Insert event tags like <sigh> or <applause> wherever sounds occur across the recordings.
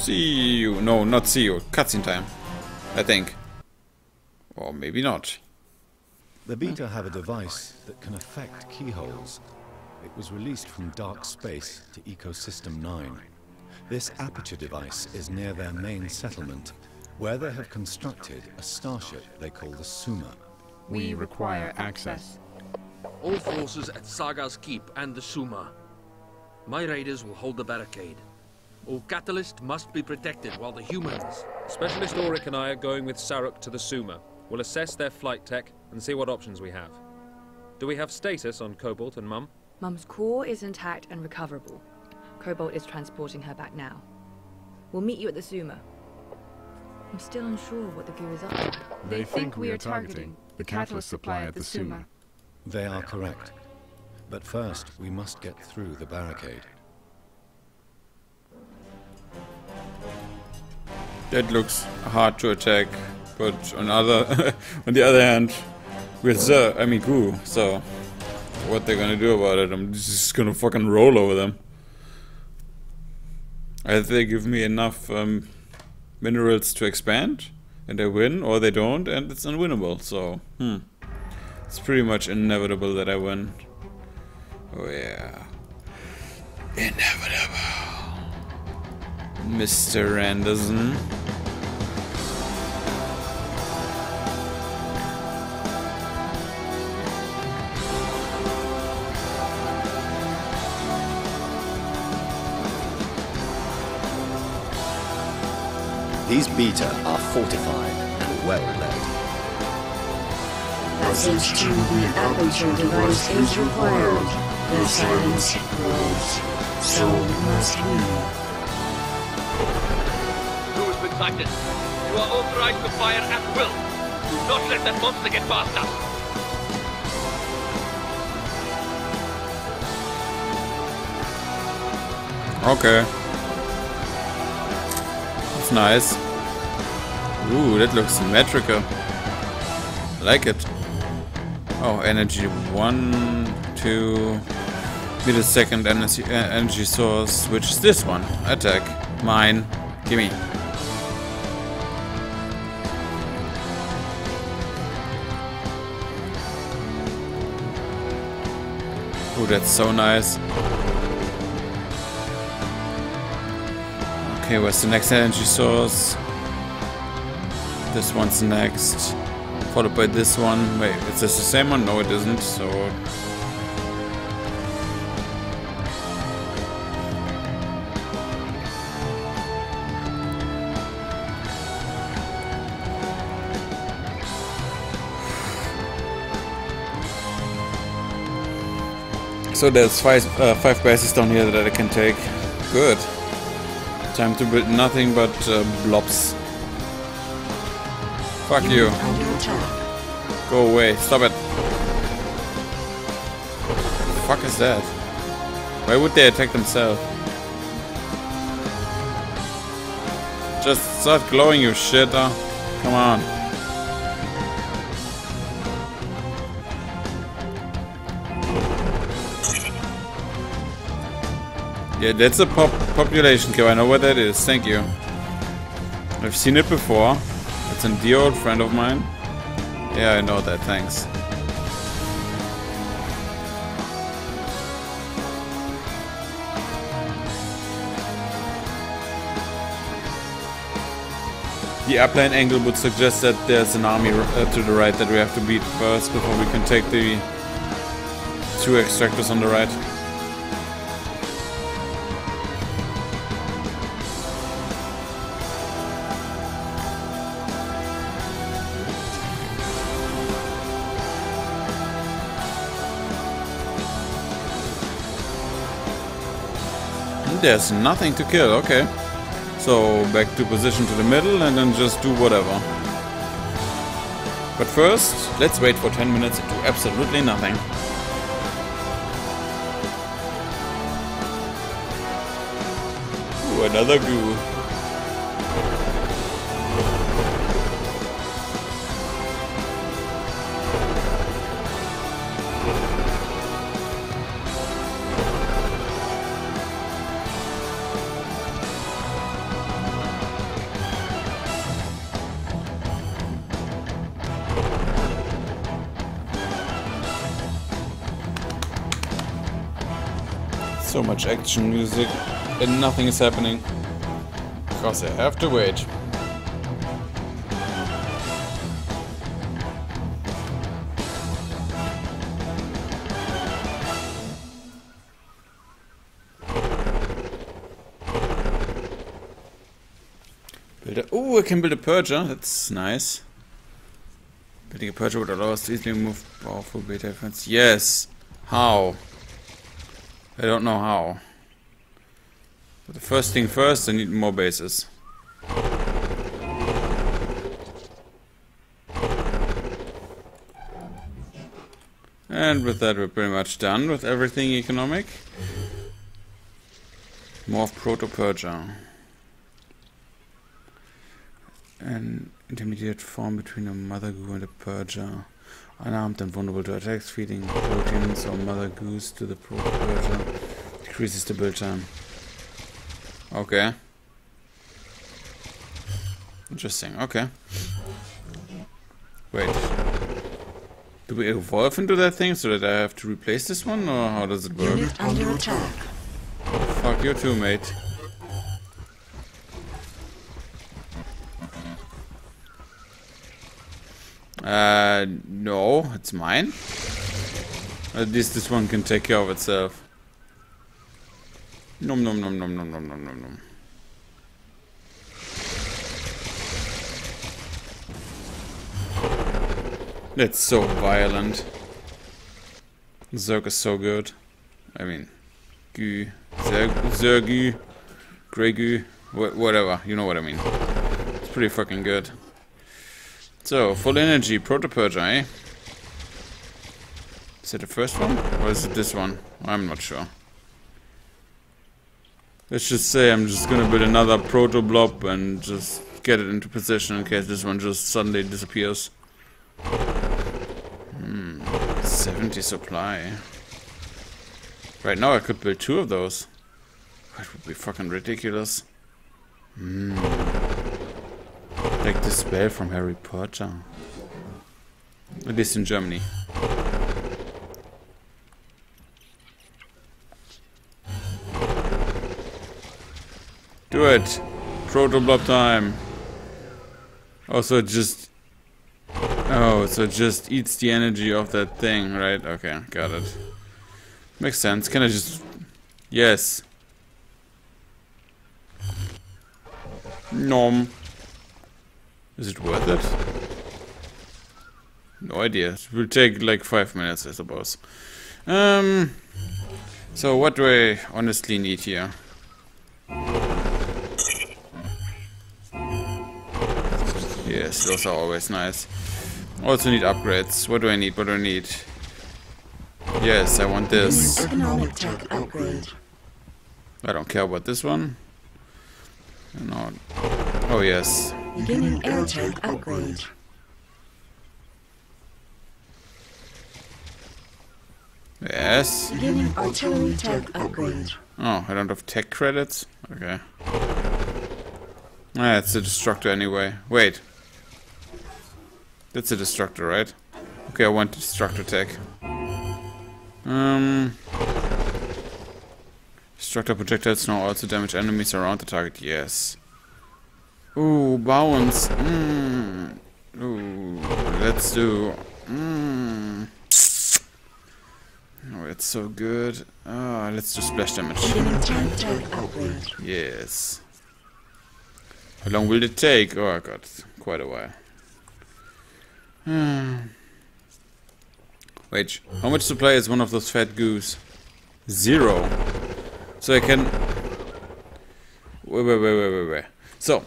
See you. No, not see you. Cutscene time. I think. Or maybe not. The Beta have a device that can affect keyholes. It was released from Dark Space to Ecosystem 9. This aperture device is near their main settlement, where they have constructed a starship they call the Suma. We require access. All forces at Saga's Keep and the Suma. My raiders will hold the barricade. All Catalyst must be protected while the humans... Specialist Auric and I are going with Saruk to the Suma. We'll assess their flight tech and see what options we have. Do we have status on Cobalt and Mum? Mum's core is intact and recoverable. Cobalt is transporting her back now. We'll meet you at the Suma. I'm still unsure what the goo is up to. They think we are targeting the catalyst supply at the Suma. They are correct. But first, we must get through the barricade. That looks hard to attack, but on other, <laughs> on the other hand, with the I mean goo, so what they're gonna do about it? I'm just gonna fucking roll over them. Either they give me enough um, minerals to expand, and I win, or they don't, and it's unwinnable. So, hmm, it's pretty much inevitable that I win. Oh yeah, inevitable. Mr. Anderson. These beta are fortified and well led. As each 2D aperture device is required, the silence grows. So must we. Who has been sighted? You are authorized to fire at will. Do not let that monster get past us. Okay. That's nice. Ooh, that looks symmetrical. I like it. Oh, energy one, two, millisecond energy, uh, energy source, which is this one. Attack. Mine. Gimme. Ooh, that's so nice. Okay, where's the next energy source? This one's next. Followed by this one. Wait, is this the same one? No, it isn't. So. So there's five, uh, five bases down here that I can take. Good. Time to build nothing but uh, blobs. Fuck you. Go away. Stop it. What The fuck is that? Why would they attack themselves? Just start glowing, you shitter. Come on. Yeah, that's a pop population kill. I know what that is. Thank you. I've seen it before. It's a dear old friend of mine. Yeah, I know that. Thanks. The airplane angle would suggest that there's an army uh, to the right that we have to beat first before we can take the two extractors on the right. There's nothing to kill, okay. So back to position to the middle and then just do whatever. But first, let's wait for 10 minutes and do absolutely nothing. Ooh, another goo. So much action music and nothing is happening. Because I have to wait. Oh, I can build a purger. That's nice. Building a purger would allow us to easily move powerful beta defense. Yes. How? I don't know how. But the first thing first, I need more bases. And with that, we're pretty much done with everything economic. More of Proto-Purger. An intermediate form between a mother goo and a purger. Unarmed and vulnerable to attacks, feeding proteins or mother goose to the proto-purger decreases the build time. Okay. Interesting, okay. Wait. Do we evolve into that thing so that I have to replace this one, or how does it work? Unit under attack. Fuck you too, mate. Uh, no, it's mine. At least this one can take care of itself. Nom nom nom nom nom nom nom nom nom. That's so violent. Zerg is so good. I mean, Gü, Zerg, Zergü, Greygü, wh whatever. You know what I mean. It's pretty fucking good. So, full energy, Protopurge, eh? Is it the first one? Or is it this one? I'm not sure. Let's just say I'm just gonna build another Proto Blob and just get it into position in case this one just suddenly disappears. Hmm, 70 supply. Right now I could build two of those. That would be fucking ridiculous. Hmm. The spell from Harry Potter. At least in Germany. Do it! Proto blob time! Oh, so it just... Oh, so it just eats the energy of that thing, right? Okay, got it. Makes sense. Can I just... Yes. Nom. Is it worth it? No idea. It will take like five minutes, I suppose. Um. So what do I honestly need here? Yes, those are always nice. Also need upgrades. What do I need? What do I need? Yes, I want this. Economic tech upgrade. I don't care about this one. No. Oh yes. Beginning air tech upgrade. Yes. Beginning artillery tech upgrade. Oh, I don't have tech credits? Okay. Ah, it's a destructor anyway. Wait. That's a destructor, right? Okay, I want destructor tech. Um... Destructor projectiles now also damage enemies around the target. Yes. Ooh, bounce. Mm. Ooh, let's do... Mm. Oh, it's so good. Ah, let's do splash damage. Yes. How long will it take? Oh god, quite a while. Hmm. Wait, how much supply is one of those fat goose? Zero. So I can... Wait, wait, wait, wait, wait, wait. So,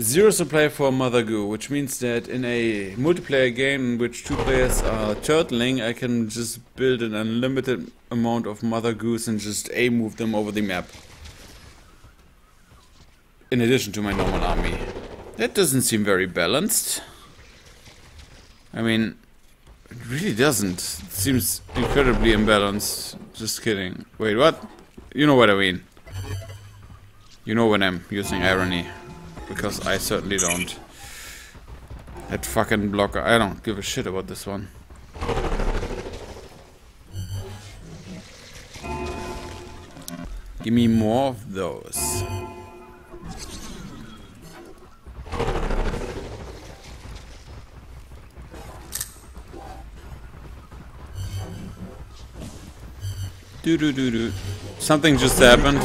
zero supply for Mother Goo, which means that in a multiplayer game in which two players are turtling, I can just build an unlimited amount of Mother Goose and just A-move them over the map. In addition to my normal army. That doesn't seem very balanced. I mean, it really doesn't. It seems incredibly imbalanced. Just kidding. Wait, what? You know what I mean. You know when I'm using irony. Because I certainly don't. That fucking blocker. I don't give a shit about this one. Give me more of those. Do do do do. Something just happened.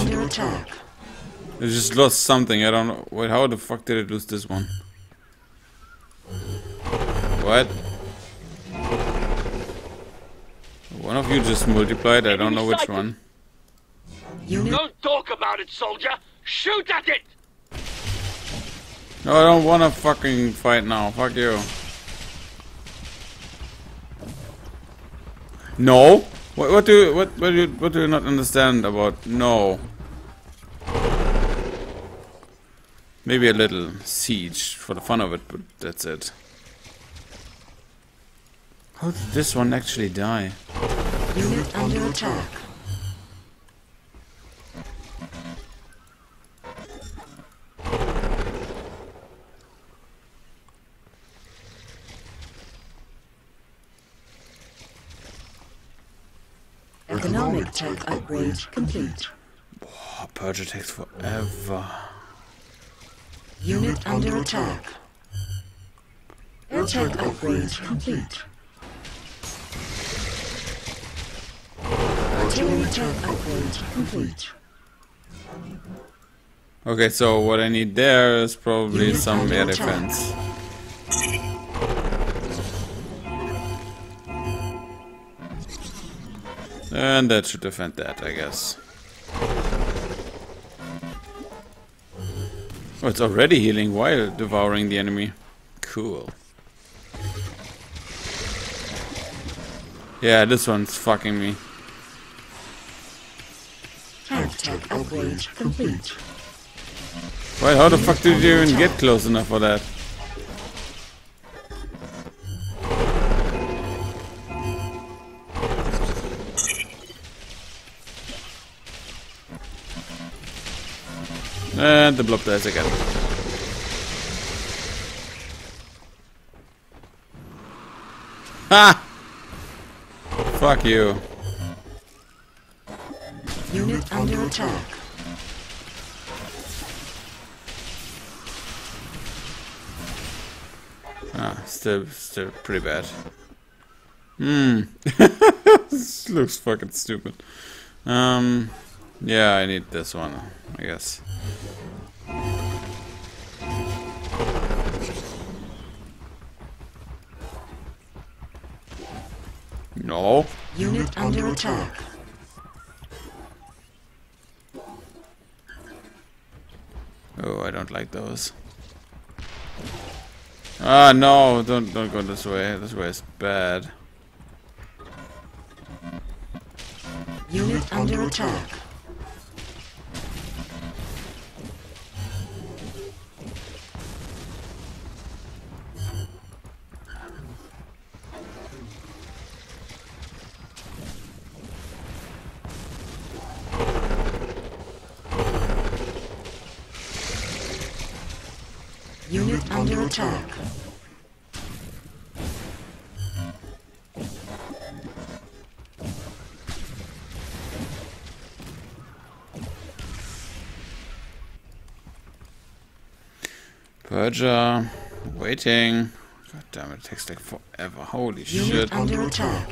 Under. I just lost something. I don't know. Wait, how the fuck did I lose this one? What? One of you just multiplied. I don't know which one. You Don't talk about it, soldier! Shoot at it! No, I don't wanna fucking fight now. Fuck you. No? What, what do what what do you, what do you not understand about no? Maybe a little siege for the fun of it, but that's it. How did this one actually die? unit under attack. Economic tech upgrade complete. Oh, Purge takes forever. Unit under attack. Air tech upgrade complete. Artillery tech upgrade complete. Okay, so what I need there is probably Unit some air defense. And that should defend that, I guess. Oh, it's already healing while devouring the enemy. Cool. Yeah, this one's fucking me. Tech upgrade complete. Wait, how the fuck did you even get close enough for that? And the blob dies again. Ha! Fuck you. Unit under attack. Ah, still, still pretty bad. Hmm. <laughs> this looks fucking stupid. Um, yeah, I need this one, I guess. No. Unit under attack. Oh, I don't like those. Ah, no, don't don't go this way. This way is bad. Unit under attack. Purger, waiting. God damn it, it takes like forever. Holy shit. Under attack.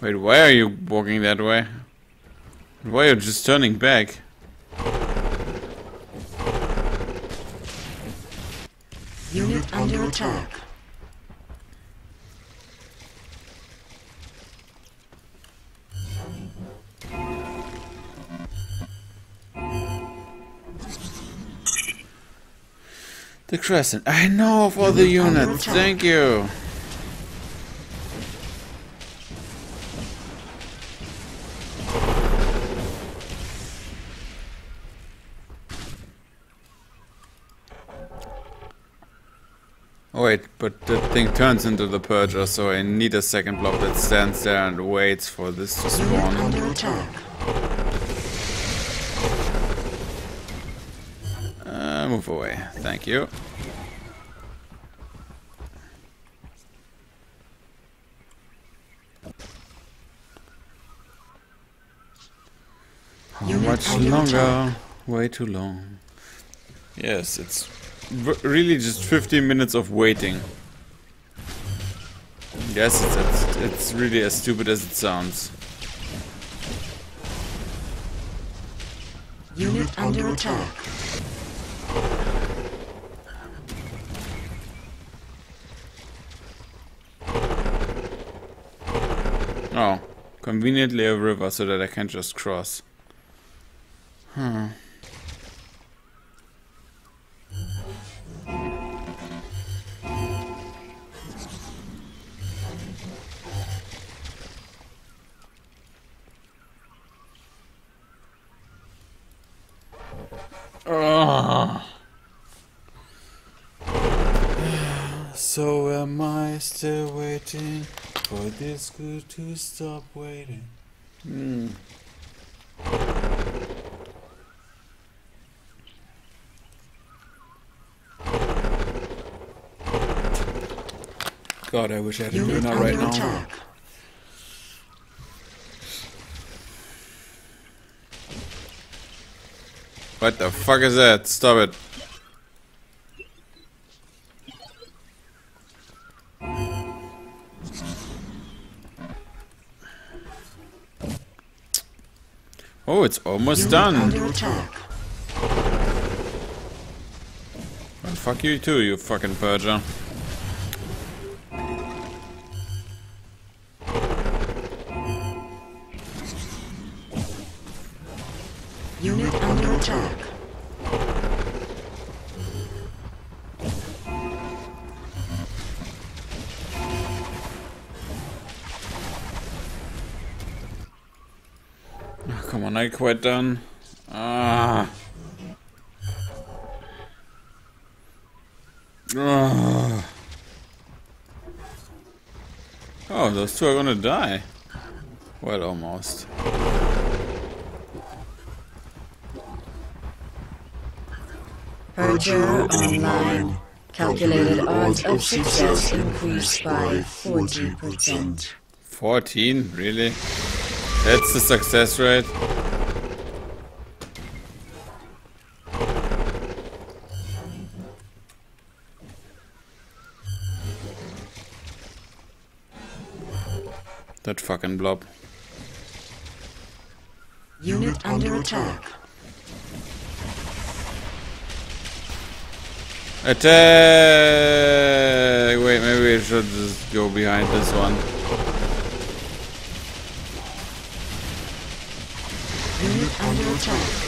Wait, why are you walking that way? Why are you just turning back? Unit under attack. The crescent. I know for the Unit units. Thank you. Oh wait, but the thing turns into the purger, so I need a second block that stands there and waits for this to spawn. boy. Thank you. How much longer? Way too long. Yes, it's really just 15 minutes of waiting. Yes, it's, it's, it's really as stupid as it sounds. Unit under attack. Oh, conveniently a river so that I can just cross. Hmm. Ah. <sighs> So am I still waiting for this good to stop waiting? Hmm. God, I wish I had a Unit Luna right now. attack. What the fuck is that? Stop it. Oh, it's almost Unit done. Well, fuck you too, you fucking purger. Unit under attack. Come on, I quite done. Ah. Ah. Oh, those two are gonna die. Well, almost. Purger online. Calculated odds of success increased by 40%. 14? Really? That's the success rate? That fucking blob. Unit under attack. Attack! Wait, maybe we should just go behind this one. Attack.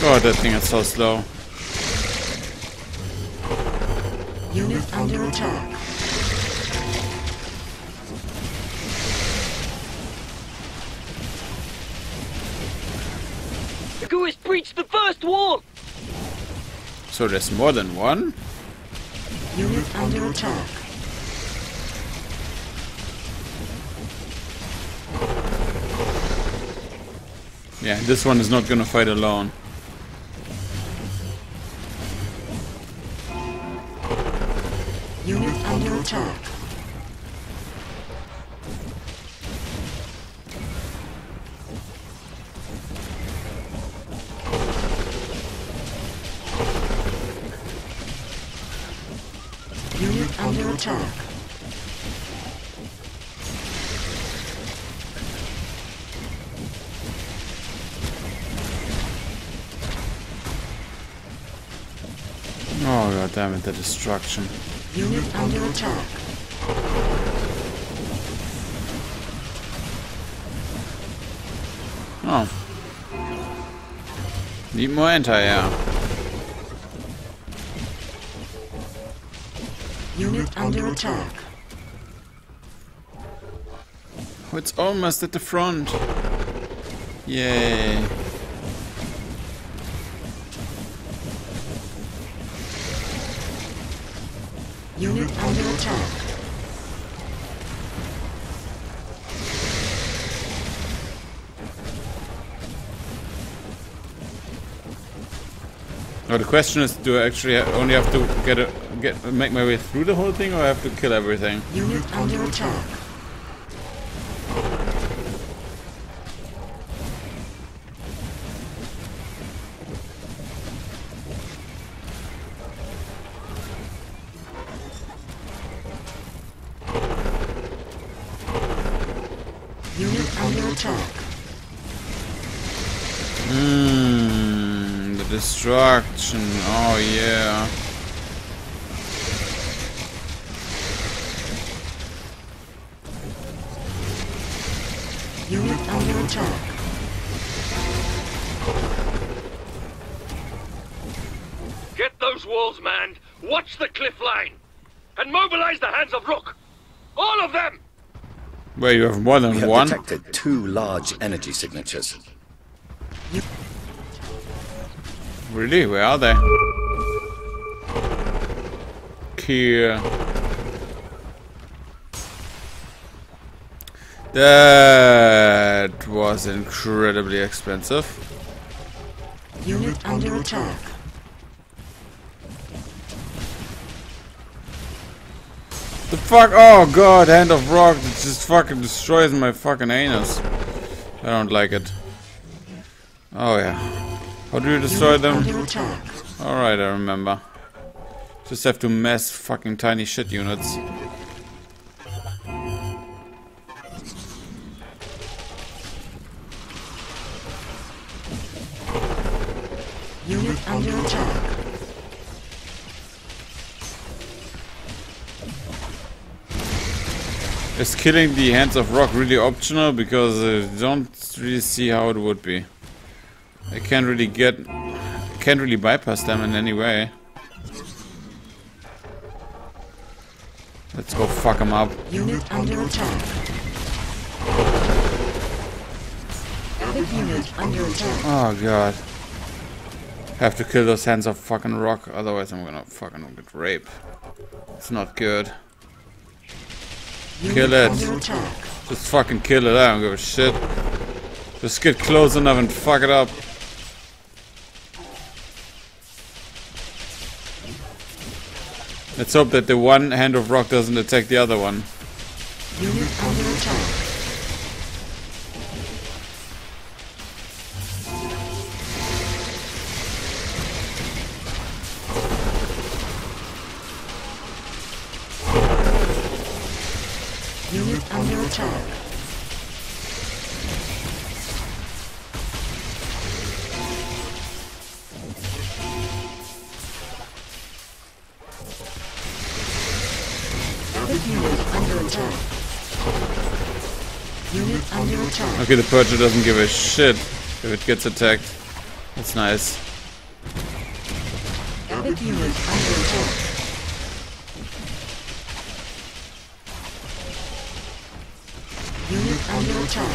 God, that thing is so slow. Unit under attack. The goo has breached the first wall! So there's more than one? Unit under attack. Yeah, this one is not gonna fight alone. Oh god damn it, the destruction. Unit under attack. Oh. Need more anti-air. Unit under attack. Oh, it's almost at the front. Yay. Now the question is, do I actually only have to get a get make my way through the whole thing, or I have to kill everything? Unit under attack. Where you have more We than have one? detected two large energy signatures. Really? Where are they? Here. That was incredibly expensive. Unit under attack. The fuck? Oh god, Hand of Ruk that just fucking destroys my fucking anus. I don't like it. Oh yeah. How do you destroy them? Alright, I remember. Just have to mess fucking tiny shit units. Unit under attack. Is killing the Hands of Ruk really optional? Because I don't really see how it would be. I can't really get... Can't really bypass them in any way. Let's go fuck them up. Unit under attack. Unit under attack. Oh god. Have to kill those hands of fucking Ruk, otherwise I'm gonna fucking get raped. It's not good. Kill it. Just fucking kill it, I don't give a shit. Just get close enough and fuck it up. Let's hope that the one hand of Ruk doesn't attack the other one. Okay, the Purger doesn't give a shit if it gets attacked. That's nice. Unit under attack.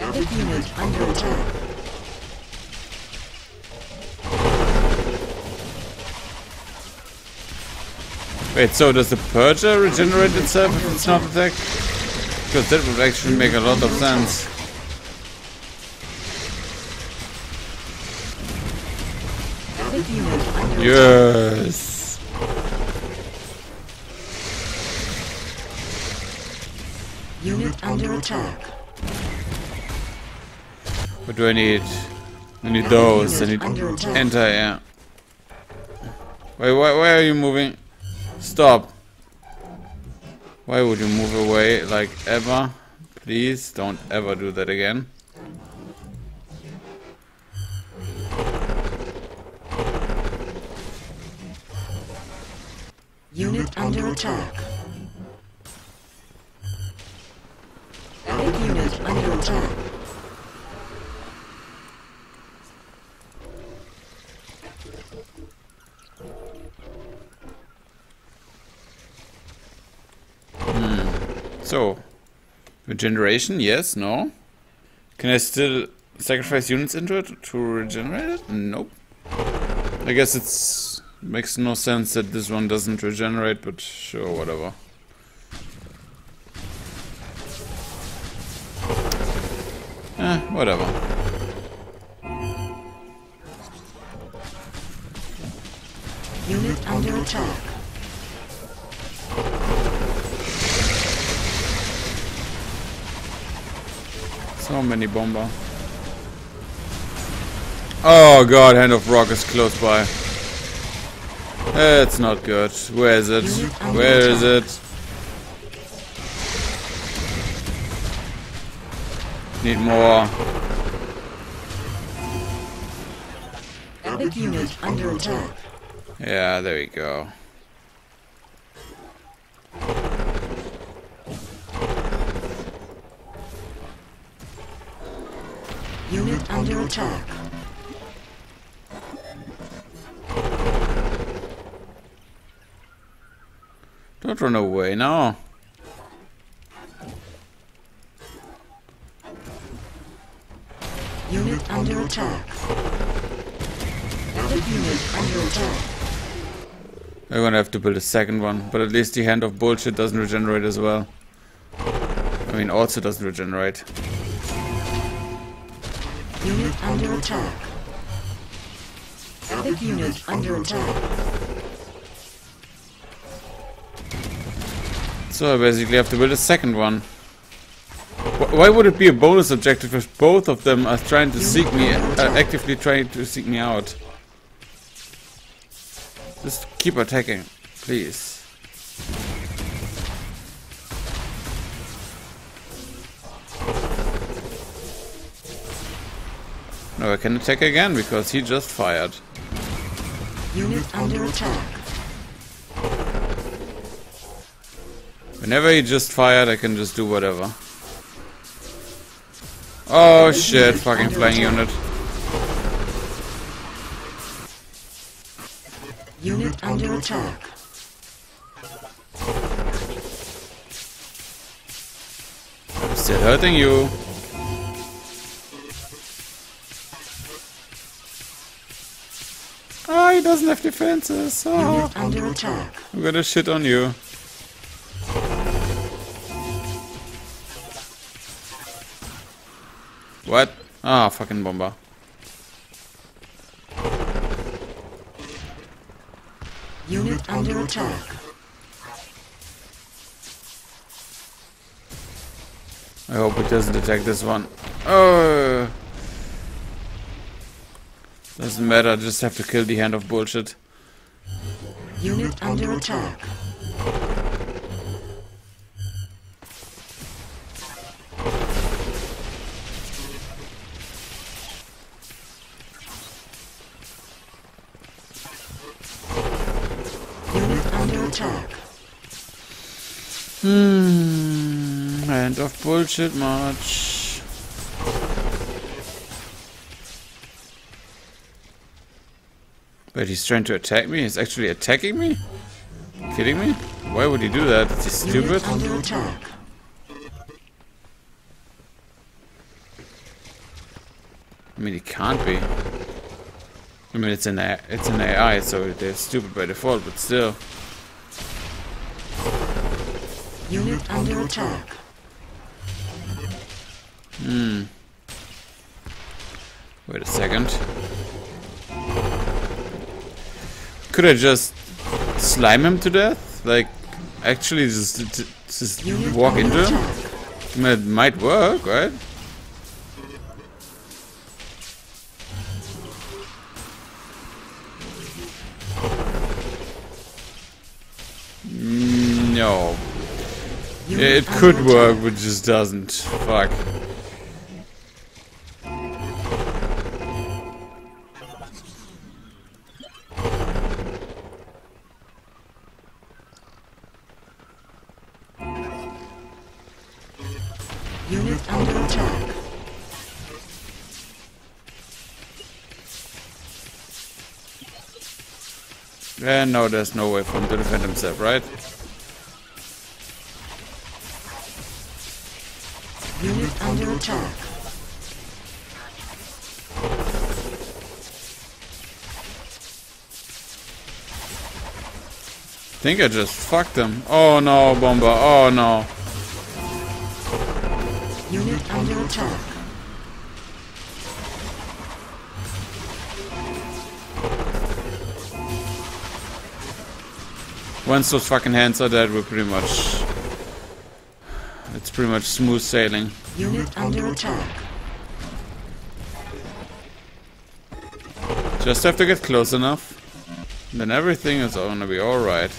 Attack. Unit under attack. Wait, so does the Purger regenerate itself if it's not attacked? Because that would actually make a lot of sense. Big unit under Yes! Unit under attack. What do I need? I need those. I need anti-air. Wait, why, why are you moving? Stop. Why would you move away like ever? Please don't ever do that again. Unit under attack. Big unit under attack. So, regeneration, yes, no. Can I still sacrifice units into it to regenerate it? Nope. I guess it's makes no sense that this one doesn't regenerate, but sure, whatever. Eh, whatever. Unit under attack. So many bomber. Oh god, Hand of Ruk is close by. It's not good. Where is it? Where is it? Need more. Epic unit under attack. Yeah, there we go. Unit under attack. Don't run away now. Unit under attack. Epic unit under attack. We're gonna have to build a second one, but at least the hand of bullshit doesn't regenerate as well. I mean, also doesn't regenerate. Unit under attack. Epic unit under attack. So I basically have to build a second one. Why would it be a bonus objective if both of them are trying to seek me, uh, actively trying to seek me out? Just keep attacking, please. No, I can attack again because he just fired. Unit under attack. Whenever he just fired, I can just do whatever. Oh shit, fucking flying unit. Unit under attack. I'm still hurting you. Doesn't have defenses. Oh, under attack. I'm gonna shit on you. What? Ah, fucking bomber. Unit under attack. I hope it doesn't attack this one. Oh. Doesn't matter, I just have to kill the hand of bullshit. Unit under attack. Unit under attack. Hmm. Hand of bullshit much. Wait, he's trying to attack me? He's actually attacking me? Kidding me? Why would he do that? Is he stupid? Unit under attack. I mean, he can't be. I mean, it's an A- it's an AI, so they're stupid by default, but still. Unit under attack. Hmm. Wait a second. Could I just slime him to death? Like, actually just, just- walk into him? I mean, it might work, right? Mm, No. It could work, but just doesn't. Fuck. Yeah, no, there's no way for him to defend himself, right? Unit under attack. think I just fucked him. Oh no, Bomber. Oh no. Unit under attack. Once those fucking hands are dead, we're pretty much... It's pretty much smooth sailing. Unit under attack. Just have to get close enough. Then everything is gonna be alright.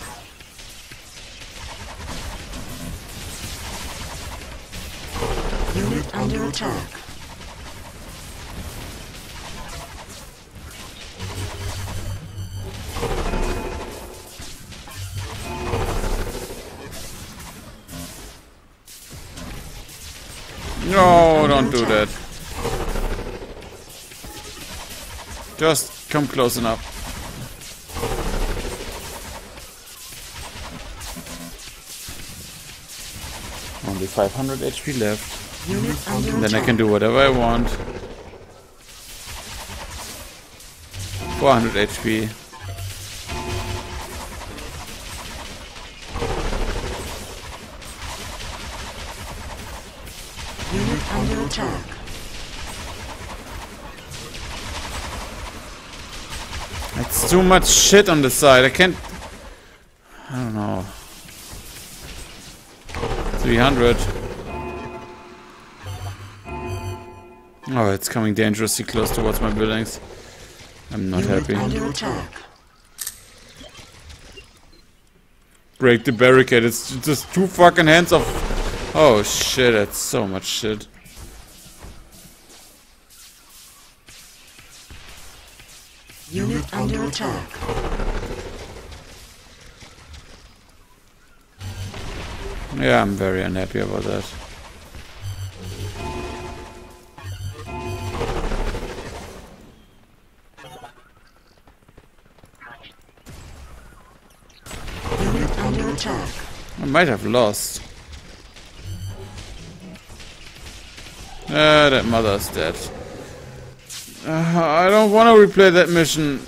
Just come close enough. Only 500 HP left. Unit Then I can do whatever I want. 400 HP. Too much shit on the side. I can't. I don't know. 300. Oh, it's coming dangerously close towards my buildings. I'm not Unit happy. Break the barricade. It's just two fucking hands of. Oh shit, that's so much shit. Unit under attack. Yeah, I'm very unhappy about that. Unit under attack. I might have lost. Ah, that mother's dead. Uh, I don't want to replay that mission.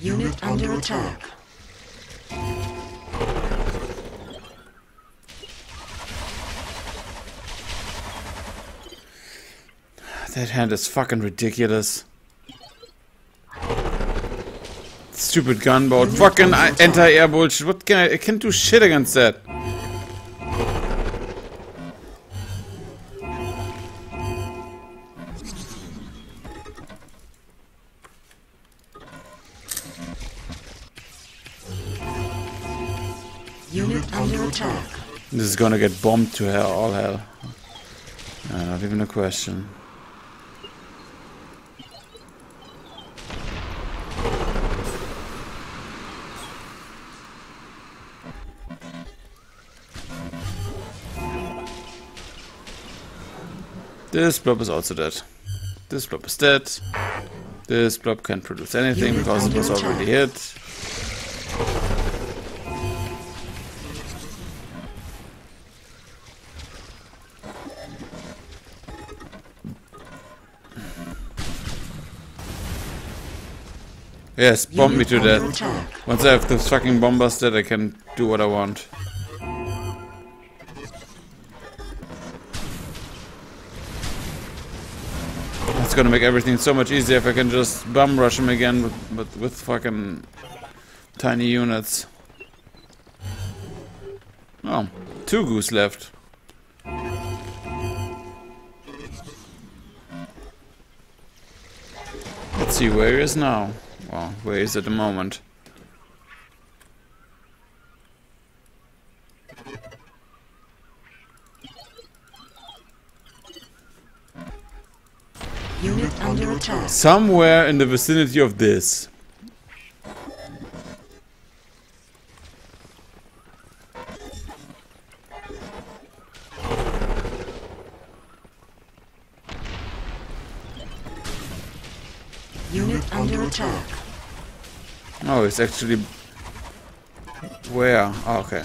Unit under attack. That hand is fucking ridiculous. Stupid gunboat. Fucking anti-air bullshit. What can I... I can't do shit against that. Unit under attack. This is gonna get bombed to hell, all hell. Uh, not even a question. This blob is also dead. This blob is dead. This blob can't produce anything because it was already hit. Yes, bomb me to death. Once I have those fucking bombers dead, I can do what I want. Gonna make everything so much easier if I can just bum rush him again with, with, with fucking tiny units. Oh, two goose left. Let's see where he is now. Well, where he is at the moment. Somewhere in the vicinity of this. Unit under attack. Oh, it's actually... Where? Oh, okay.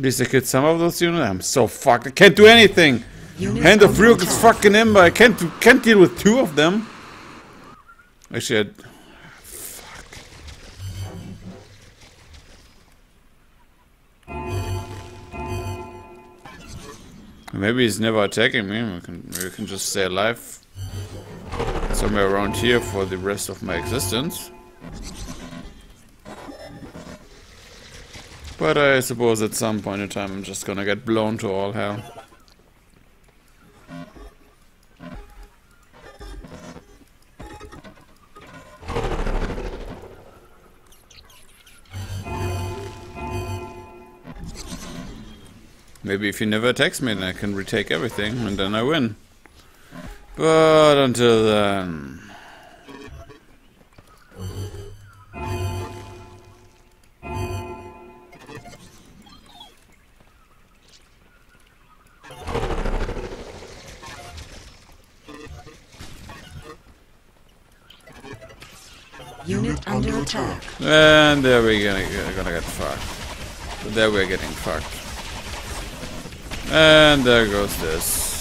Disagree some of those units. I'm so fucked. I can't do anything. Hand of Ruk is fucking in, but I can't can't deal with two of them. Actually, I said, fuck. Maybe he's never attacking me. We can we can just stay alive somewhere around here for the rest of my existence. But I suppose at some point in time I'm just gonna get blown to all hell. Maybe if he never attacks me then I can retake everything and then I win. But until then... attack. And there we're gonna, gonna get fucked. There we're getting fucked. And there goes this.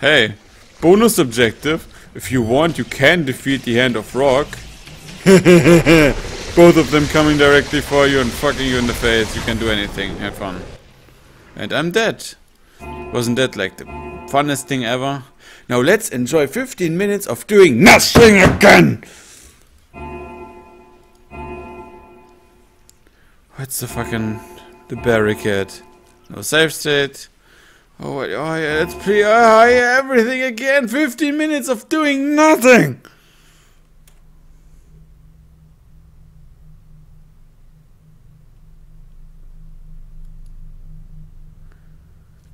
Hey, bonus objective. If you want, you can defeat the Hand of Ruk. <laughs> Both of them coming directly for you and fucking you in the face. You can do anything. Have fun. And I'm dead. Wasn't that like the funnest thing ever? Now let's enjoy 15 minutes of doing nothing again! What's the fucking... the barricade? No save state. Oh, wait, oh yeah, let's play oh, yeah, everything again! 15 minutes of doing nothing!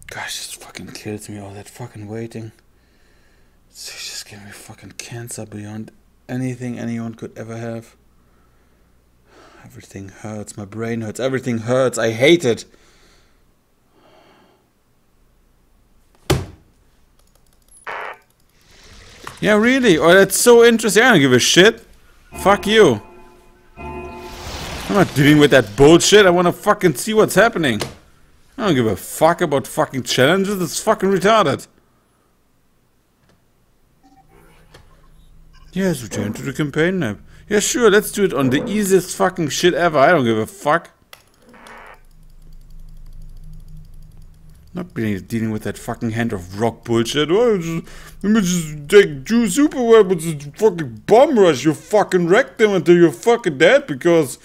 Gosh, this fucking kills me, all that fucking waiting. It just gave me fucking cancer beyond anything anyone could ever have. Everything hurts, my brain hurts, everything hurts, I hate it. Yeah, really? Oh, that's so interesting. I don't give a shit. Fuck you. I'm not dealing with that bullshit. I want to fucking see what's happening. I don't give a fuck about fucking challenges. It's fucking retarded. Yes, return to the campaign map. Yeah, sure, let's do it on the easiest fucking shit ever. I don't give a fuck. Not dealing with that fucking hand of Ruk bullshit. Oh, just, let me just take two super weapons and fucking bomb rush you fucking wreck them until you're fucking dead because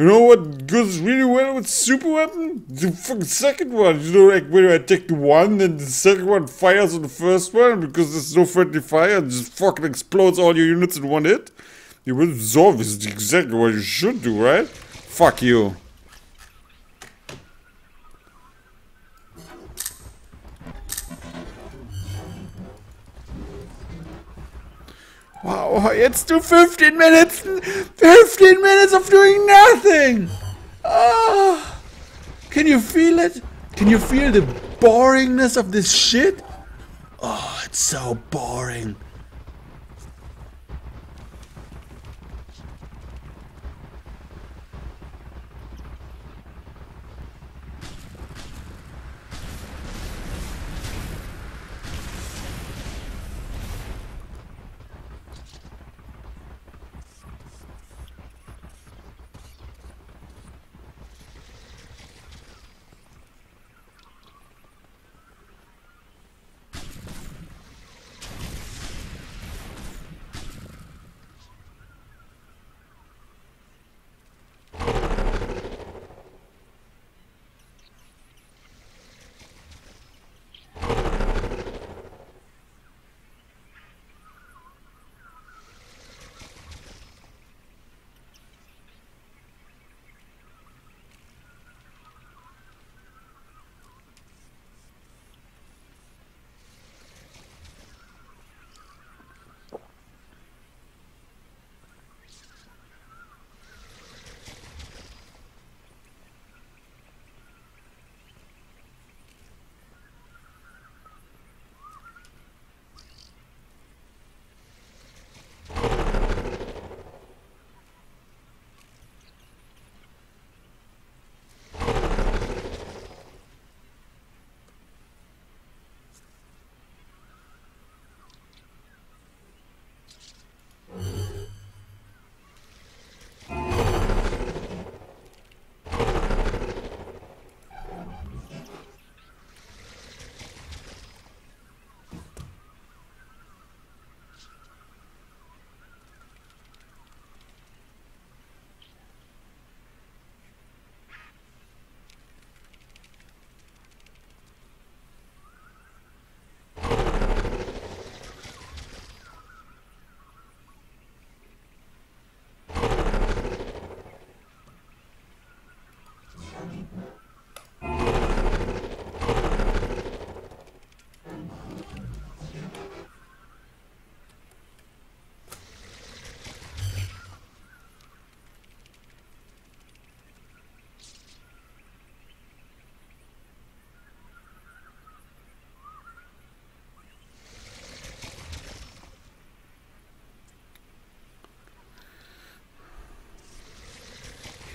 you know what goes really well with super weapon? The fucking second one. You know, like when I take the one and the second one fires on the first one because there's no friendly fire and just fucking explodes all your units in one hit. You will absorb is exactly what you should do, right? Fuck you. Wow, jetzt do 15 minutes, 15 minutes of doing nothing. Oh, can you feel it? Can you feel the boringness of this shit? Oh, it's so boring.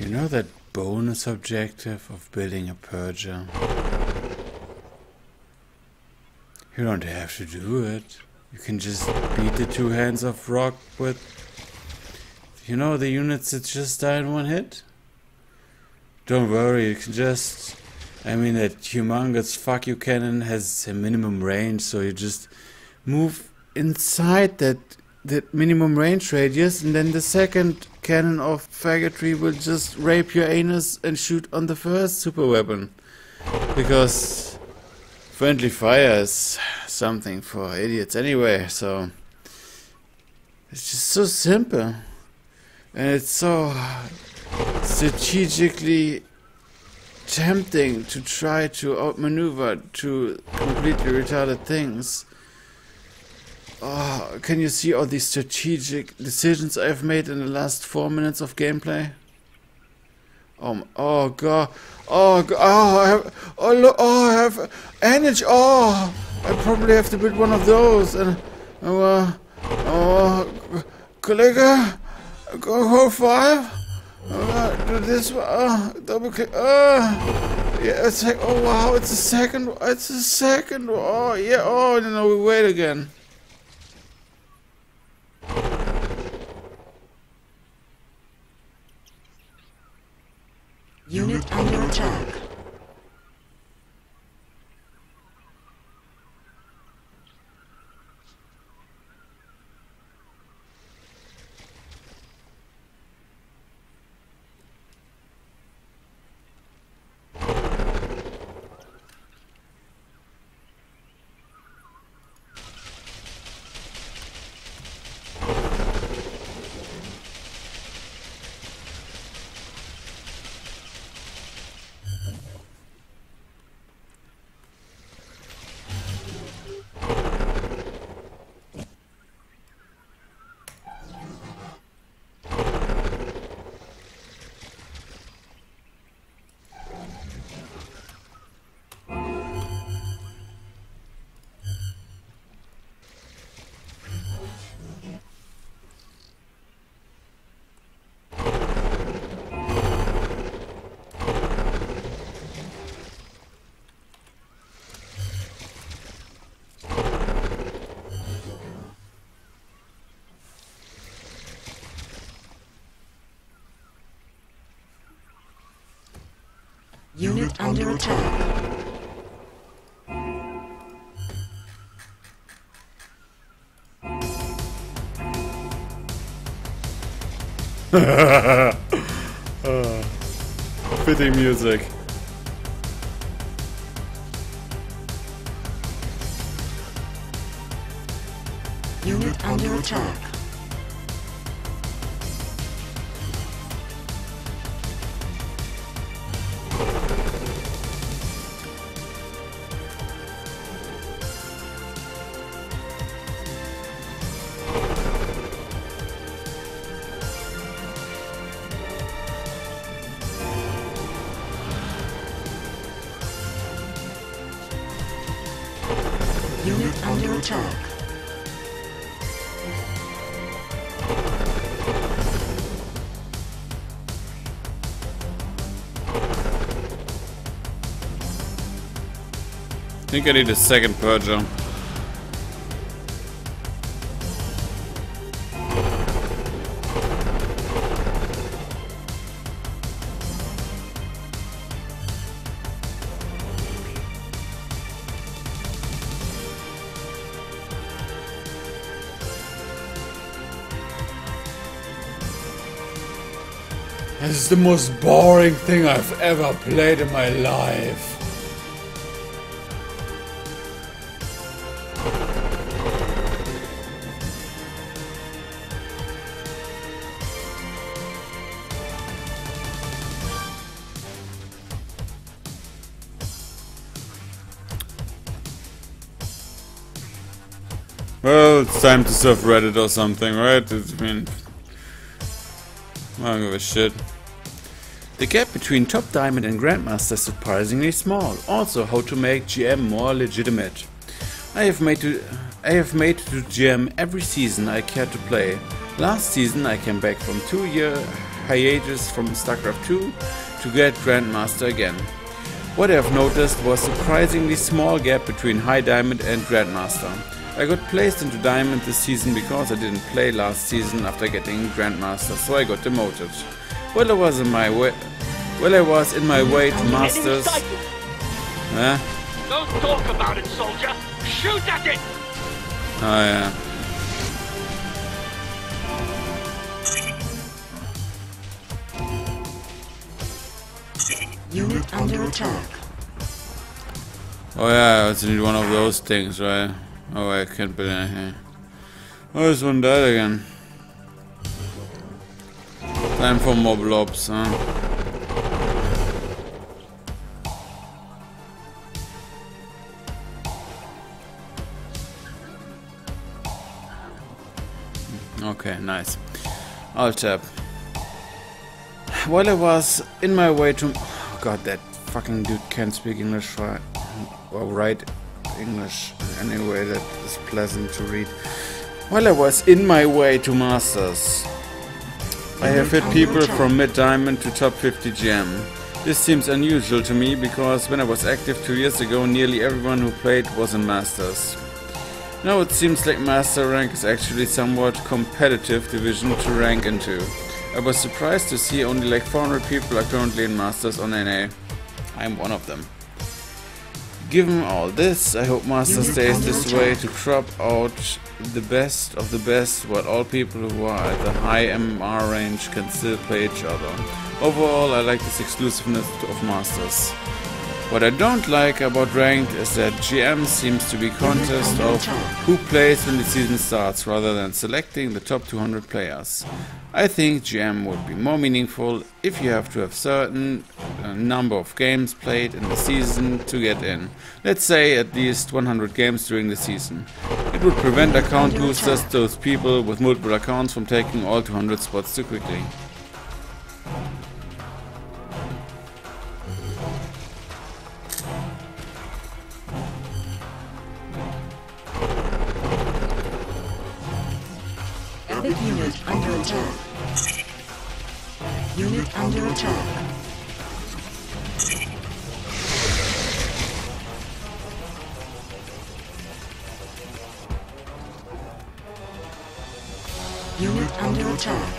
Know that bonus objective of building a purger? You don't have to do it. You can just beat the two hands of Ruk with, you know, the units that just die in one hit. Don't worry, you can just. I mean, that humongous fuck you cannon has a minimum range, so you just move inside that that minimum range radius, and then the second cannon of faggotry will just rape your anus and shoot on the first super weapon. Because friendly fire is something for idiots anyway, so it's just so simple. And it's so strategically tempting to try to outmaneuver two completely retarded things. Oh, can you see all these strategic decisions I've made in the last four minutes of gameplay? Oh, oh god. Oh, god. oh, I have, oh, look, oh, I have energy. Oh, I probably have to build one of those. And, oh, uh, oh, collega, go hold five. Uh, do this one. Uh, double click. Uh, yeah, it's like, oh wow, it's a second. It's a second. Oh yeah. Oh no, we wait again. Unit under attack. Unit under attack. <laughs> Fitting music. Unit under attack. Think I need a second purger. This is the most boring thing I've ever played in my life. Time to surf Reddit or something, right? I mean, I don't give a shit. The gap between Top Diamond and Grandmaster is surprisingly small. Also, how to make GM more legitimate. I have made to I have made to GM every season I care to play. Last season I came back from two year hiatus from StarCraft 2 to get Grandmaster again. What I've noticed was surprisingly small gap between High Diamond and Grandmaster. I got placed into Diamond this season because I didn't play last season after getting Grandmaster, so I got demoted. Well, I was in my way. Well, I was in my way to Masters. Huh? Don't talk about it, soldier! Shoot at it! Oh yeah. Unit under attack. Oh yeah, I also need one of those things, right? Oh, I can't in here. Oh, this one died again. Time for more blobs, huh? Okay, nice. I'll tap. While I was in my way to... Oh god, that fucking dude can't speak English right. Or write English in any way that is pleasant to read. While I was in my way to Masters, I have hit mm-hmm. people oh, from mid diamond to top 50 gem. This seems unusual to me because when I was active two years ago, nearly everyone who played was in Masters. Now it seems like Master rank is actually somewhat competitive division to rank into. I was surprised to see only like 400 people are currently in Masters on NA. I'm one of them. Given all this, I hope Master stays this way to crop out the best of the best while all people who are at the high MMR range can still play each other. Overall, I like this exclusiveness of Masters. What I don't like about Ranked is that GM seems to be contest of who plays when the season starts rather than selecting the top 200 players. I think GM would be more meaningful if you have to have certain uh, number of games played in the season to get in. Let's say at least 100 games during the season. It would prevent account boosters, those people with multiple accounts, from taking all 200 spots too quickly. Unit under attack. Unit under attack. Unit under attack.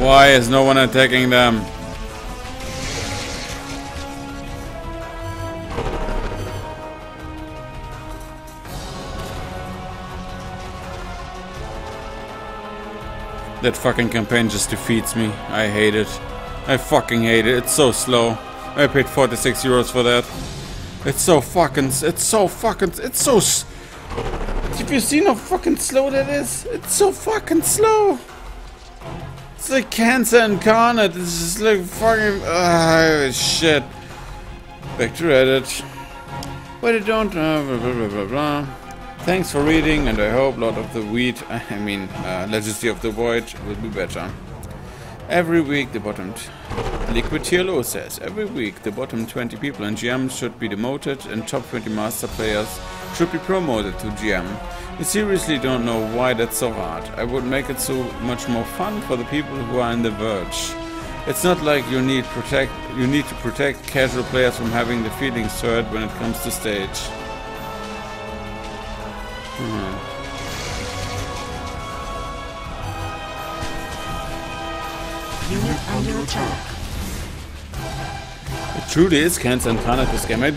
Why is no one attacking them? That fucking campaign just defeats me. I hate it. I fucking hate it. It's so slow. I paid 46 euros for that. It's so fucking. It's so fucking. It's so. Have you seen how fucking slow that is? It's so fucking slow. It's like cancer incarnate. It's just like fucking. Ah, shit. Back to Reddit. But I don't. Uh, blah, blah, blah, blah, blah. Thanks for reading, and I hope Lord of the Weed, <laughs> I mean, uh, Legacy of the Void, will be better. Every week, the bottom. Liquid Low says every week the bottom 20 people in GM should be demoted, and top 20 master players should be promoted to GM. I seriously don't know why that's so hard. I would make it so much more fun for the people who are in the verge. It's not like you need protect you need to protect casual players from having the feelings hurt when it comes to stage. Mm-hmm. Unit under attack. It truly is cancer this game. I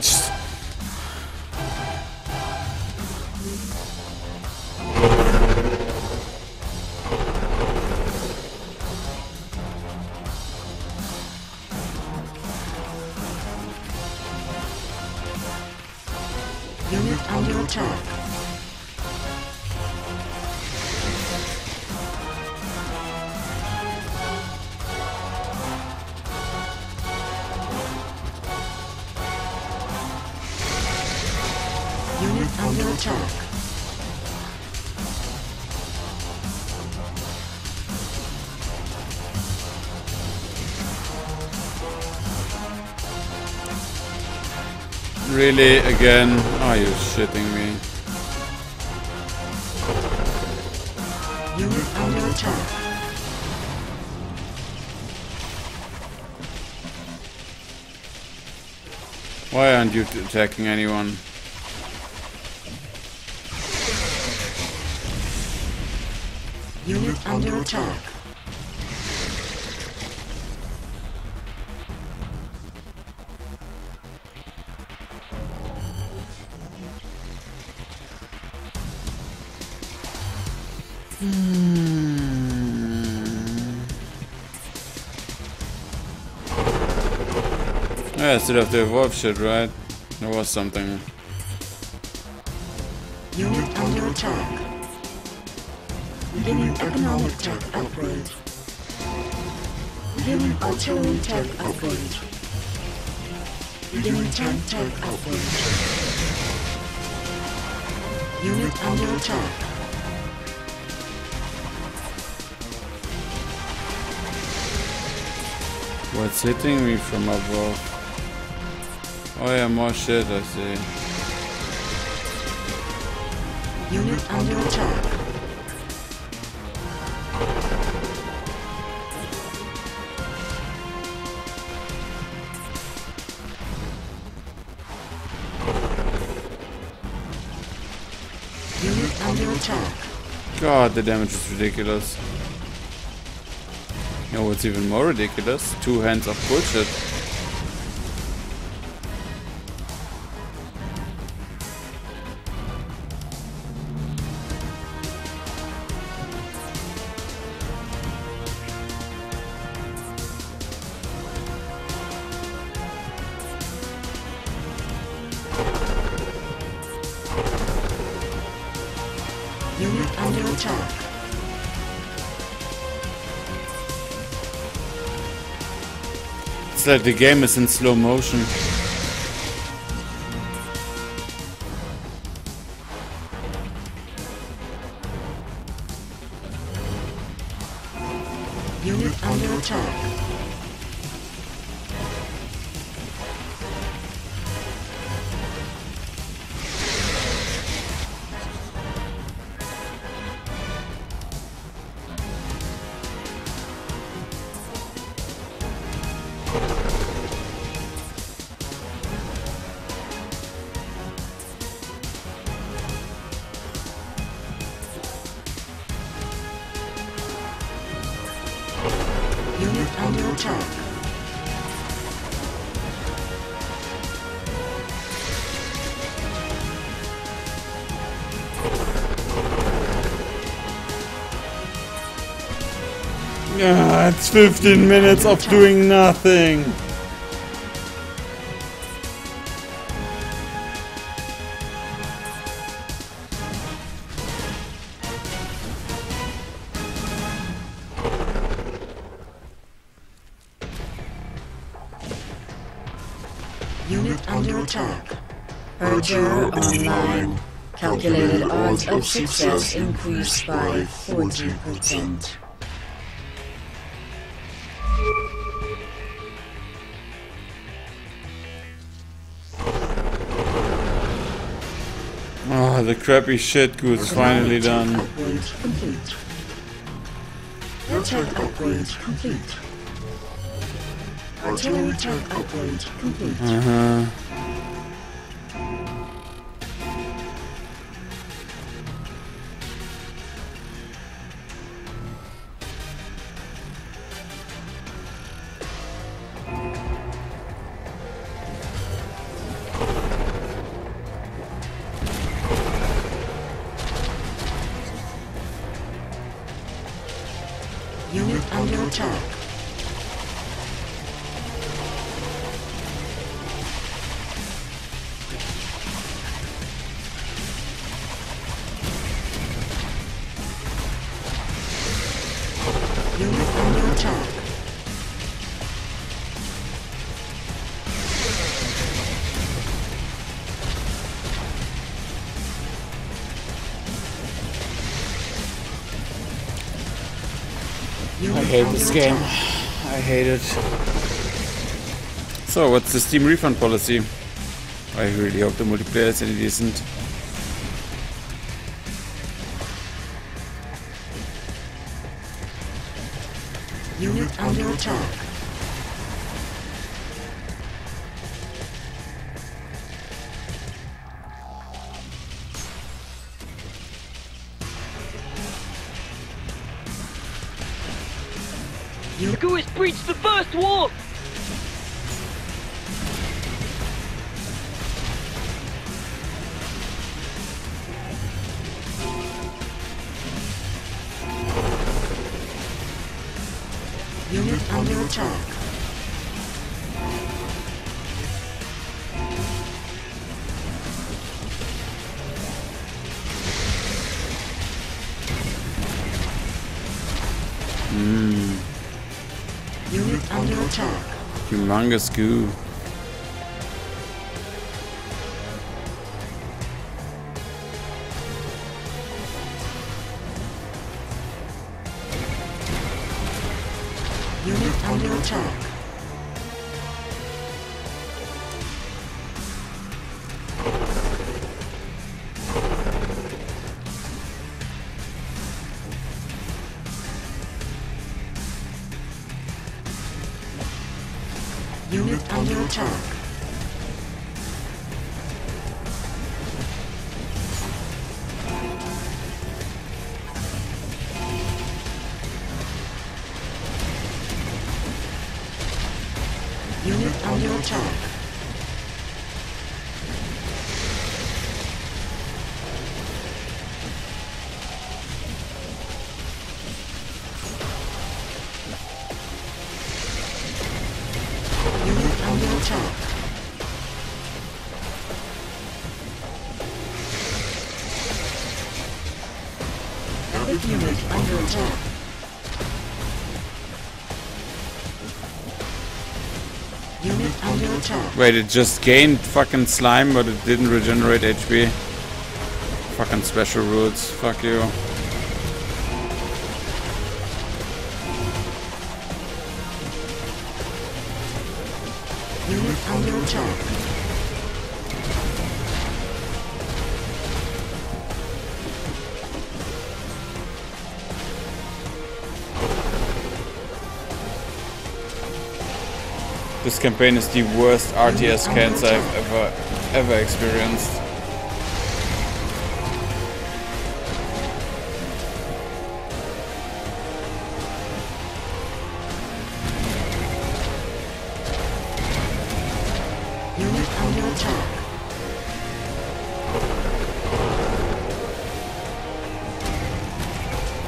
Really again? Oh, Are you shitting me? Why aren't you attacking anyone? Unit under attack. I still have to evolve shit, right? There was something. Unit under attack. Beginning economic tech upgrade. Beginning artillery tech upgrade. Beginning tank tech upgrade. Unit under attack. What's hitting me from above? Oh yeah, more shit, I see. Unit under attack. Unit under attack. God, the damage is ridiculous. You know what's even more ridiculous? Two hands of bullshit. It's like the game is in slow motion. Yeah, it's 15 minutes of doing nothing. Unit under attack. Purger online. Calculated odds of success increased by 40%. The crappy shit good's finally done. Upgrade complete. Tech upgrade complete. Artillery tech upgrade complete. Uh-huh. Unit hate this game. I hate it. So, what's the Steam refund policy? I really hope the multiplayer is any decent. Unit under attack. Goo has breached the first wall! Humongous goo. Wait, it just gained fucking slime, but it didn't regenerate HP. Fucking special rules. Fuck you. This campaign is the worst RTS cans I've ever, ever experienced.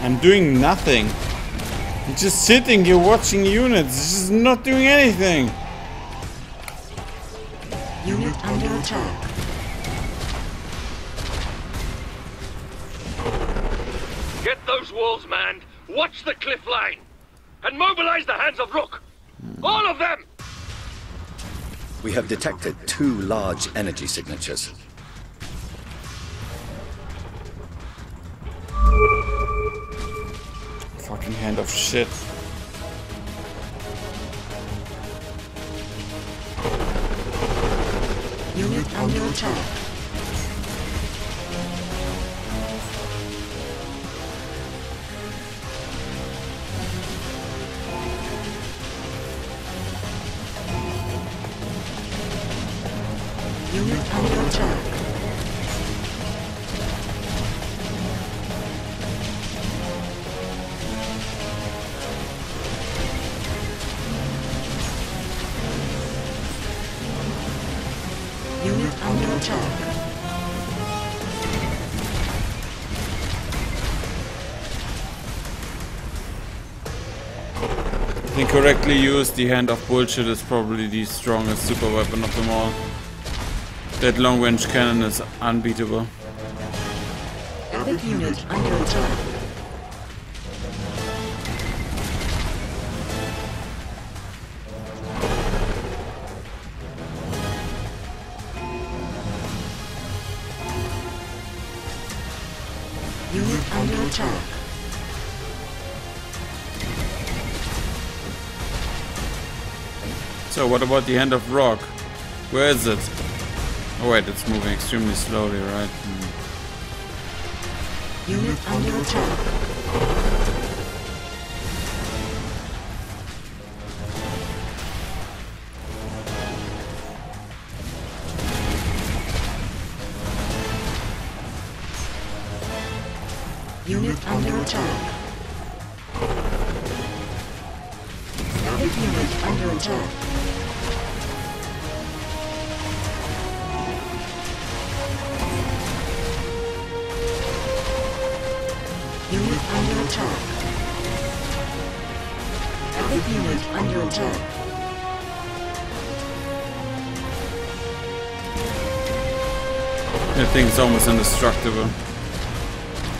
I'm doing nothing. I'm just sitting here watching units, just not doing anything. Watch the cliff line, and mobilize the hands of Ruk! All of them! We have detected two large energy signatures. Fucking hand of shit. Unit under attack. Correctly used, the hand of bullshit is probably the strongest super weapon of them all. That long range cannon is unbeatable. Epic unit under attack. So what about the hand of Ruk? Where is it? Oh wait, it's moving extremely slowly, right? Hmm. Unit under attack. Thing's almost indestructible.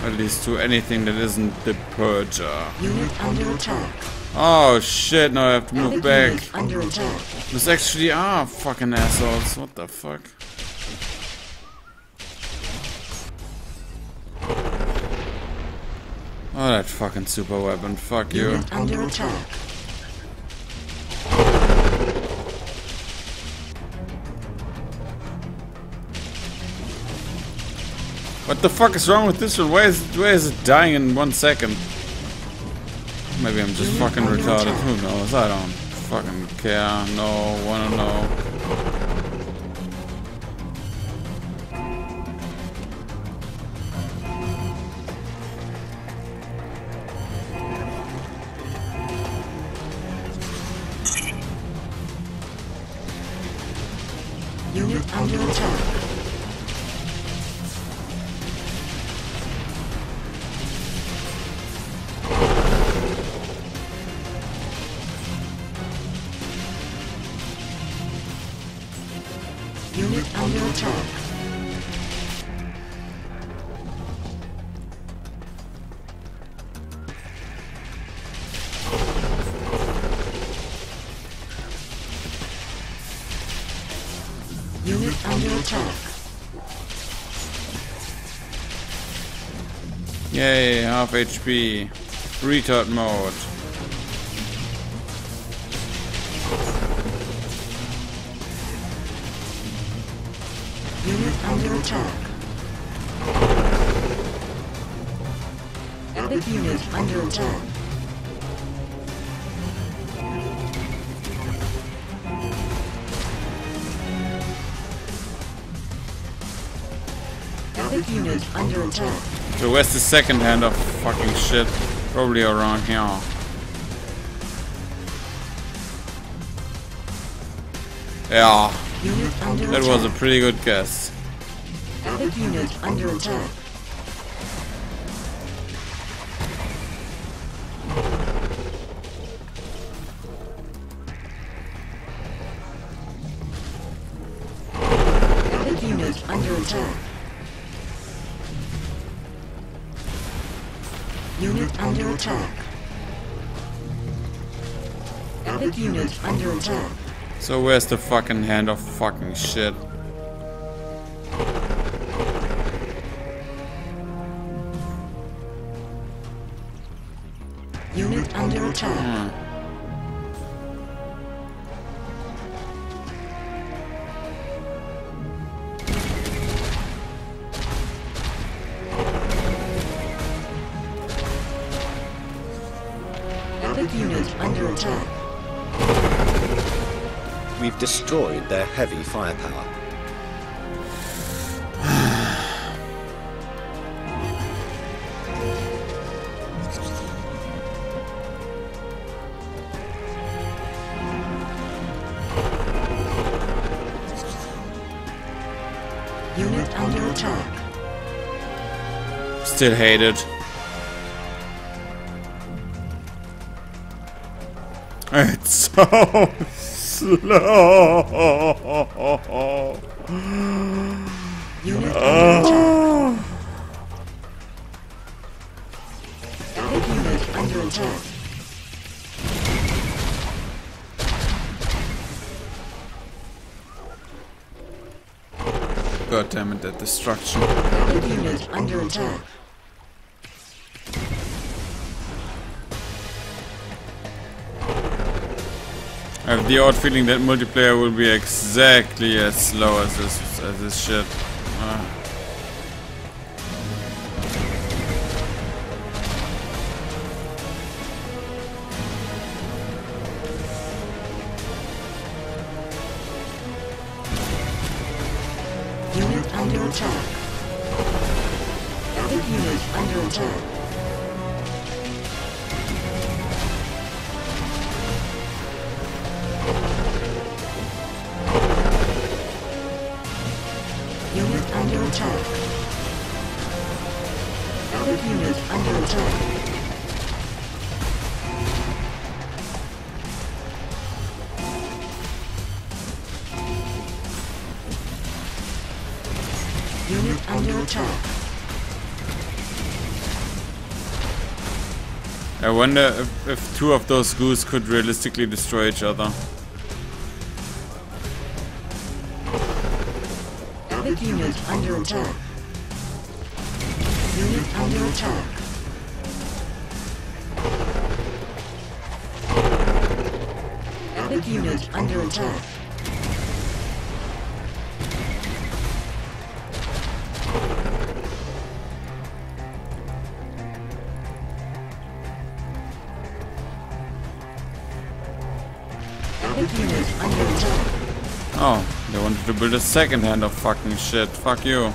At least to anything that isn't the Purger. Unit under attack. Oh shit, now I have to move back. under attack. This actually are fucking assholes. What the fuck? Oh, that fucking super weapon. Fuck you. Unit under attack. What the fuck is wrong with this one? Why is, why is it dying in one second? Maybe I'm just fucking retarded. Who knows? I don't fucking care. No, wanna know. Half HP. Retard mode. Unit under attack. Epic unit under attack. Epic unit under attack. So where's the second hand of fucking shit? Probably around here. Yeah, that was a pretty good guess. Epic unit under attack. So where's the fucking hand of fucking shit? Heavy firepower. Unit under attack. Still hate it. It's <laughs> so slow. It, that destruction. Epic unit under attack. I have the odd feeling that multiplayer will be exactly as slow as this as this shit. Uh, wonder if, if two of those goose could realistically destroy each other. Epic unit under attack. Unit under attack. Epic unit under attack. To a second hand of fucking shit. Fuck you.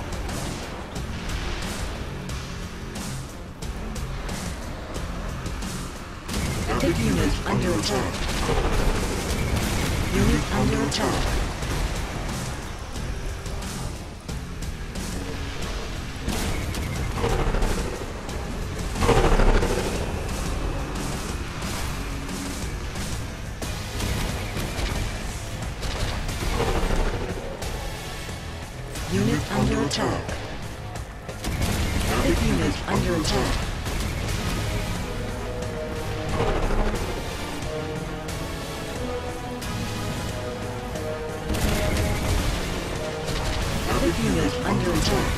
Unit under attack.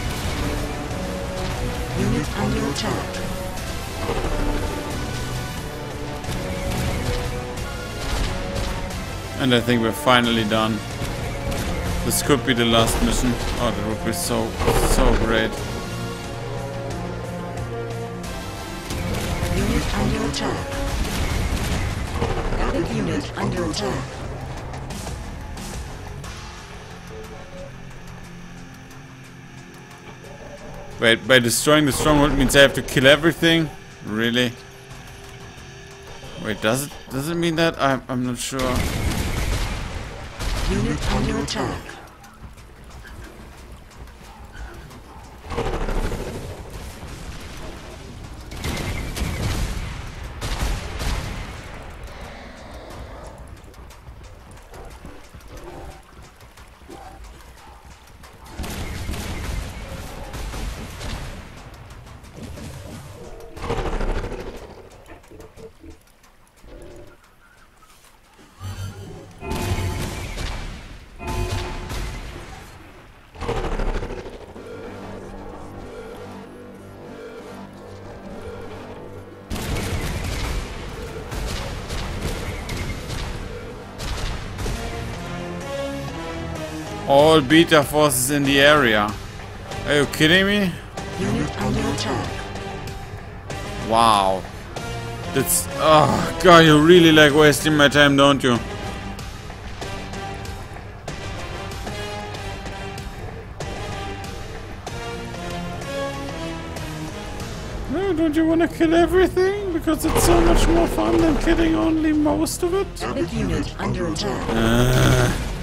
Unit under attack. And I think we're finally done. This could be the last mission. Oh, that would be so, so great. Unit under attack. Epic unit under attack. Wait, by destroying the stronghold means I have to kill everything? Really? Wait, does it does it mean that? I'm I'm not sure. Unit under attack. Beta forces in the area. Are you kidding me? Unit under attack. Wow. That's oh god, you really like wasting my time, don't you? No, don't you want to kill everything? Because it's so much more fun than killing only most of it. Epic unit under attack. Uh,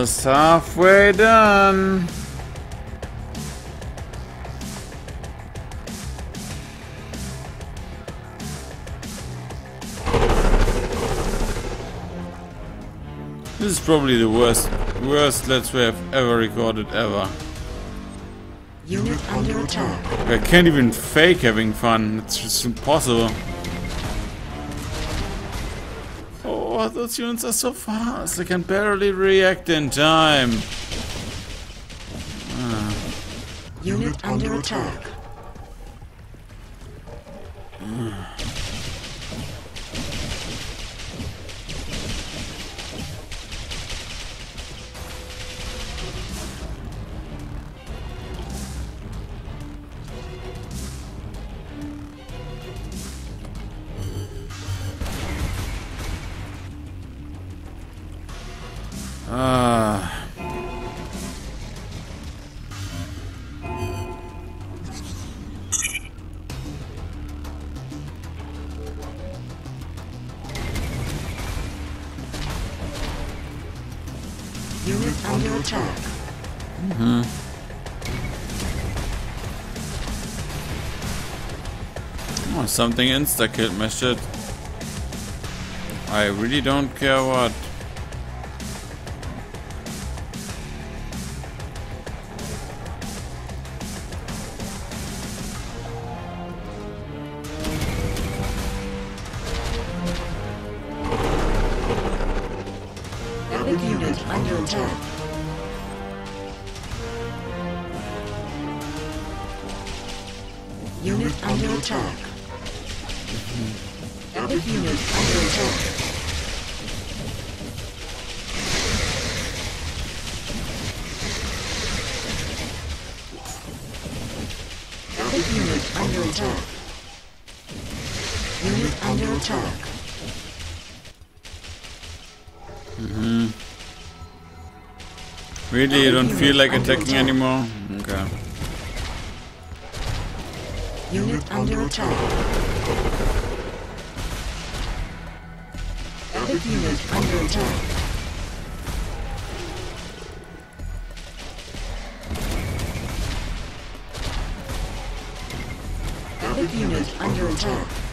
Almost halfway done. This is probably the worst, worst Let's Play I've ever recorded ever. Unit under attack. I can't even fake having fun. It's just impossible. Those units are so fast. they can barely react in time. Unit under attack. Something insta-killed my shit. I really don't care what. Unit under attack. Epic unit under attack. Unit under attack. Unit under attack. Really, you don't feel like attacking anymore? Okay. Unit under attack. Epic unit under attack. Epic unit under attack.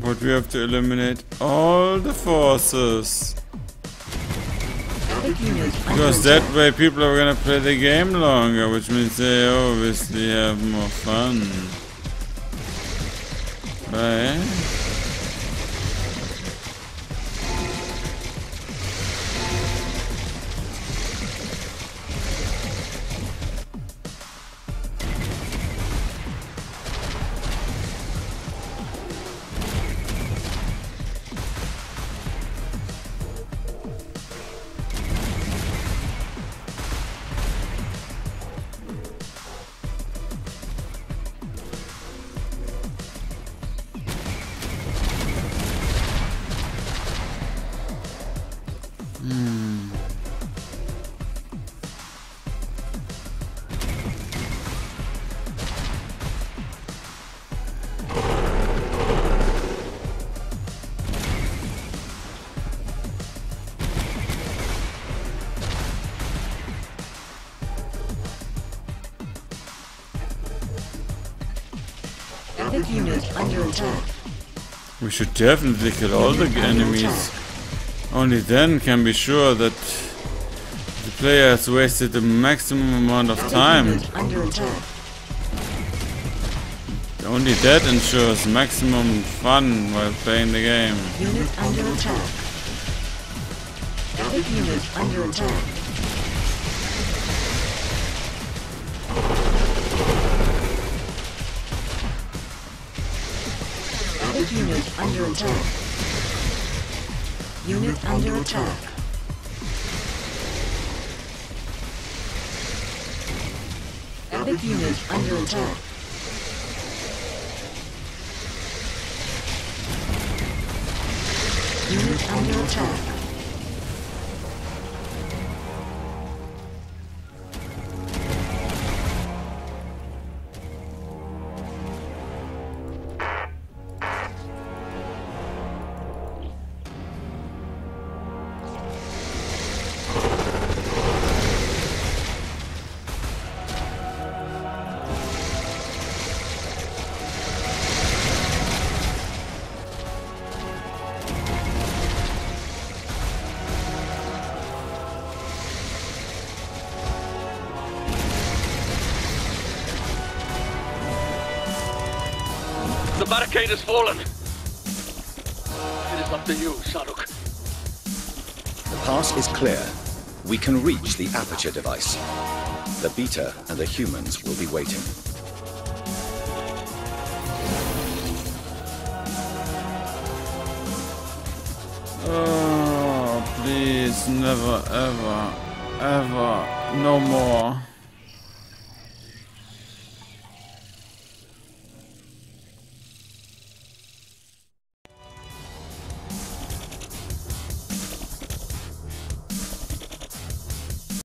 But we have to eliminate all Because that way people are gonna play the game longer, which means they obviously have more fun. Right? Under attack. We should definitely kill all the enemies. Only then can be sure that the player has wasted the maximum amount of time. under attack. Only that ensures maximum fun while playing the game. Unit under attack. Epic unit under attack. under attack. Unit under attack. Epic unit under attack. Unit under attack. The barricade has fallen. It is up to you, Saruk. The pass is clear. We can reach the aperture device. The Beta and the humans will be waiting. Oh, please, never, ever, ever, no more.